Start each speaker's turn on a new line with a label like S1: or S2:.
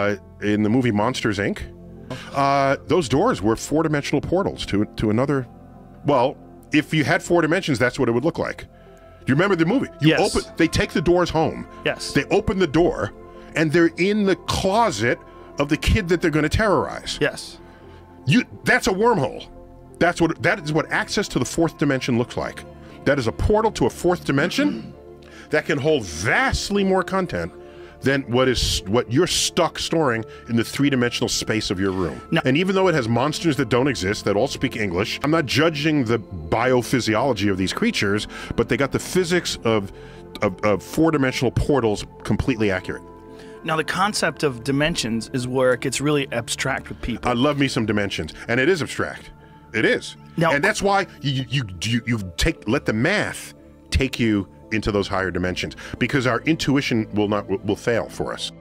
S1: uh, in the movie Monsters Inc. Uh, those doors were four-dimensional portals to to another. Well, if you had four dimensions, that's what it would look like. You remember the movie? You
S2: Yes.
S1: open. They take the doors home.
S2: Yes.
S1: They open the door, and they're in the closet of the kid that they're going to terrorize.
S2: Yes.
S1: You. That's a wormhole. That's what. That is what access to the fourth dimension looks like. That is a portal to a fourth dimension that can hold vastly more content than what is what you're stuck storing in the three-dimensional space of your room.
S2: No.
S1: And even though it has monsters that don't exist that all speak English, I'm not judging the biophysiology of these creatures, but they got the physics of of, of four-dimensional portals completely accurate.
S2: Now the concept of dimensions is where it gets really abstract with people.
S1: I love me some dimensions, and it is abstract. It is,
S2: Now-
S1: and that's why you you you, you take let the math take you into those higher dimensions because our intuition will not will fail for us.